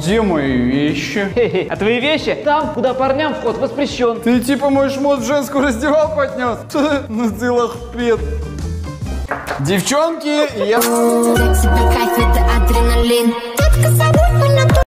где мои вещи? Хе-хе. А твои вещи там, куда парням вход воспрещен. Ты типа мой шмот в женскую раздевалку отнес? Ну ты лохпед. Девчонки, я...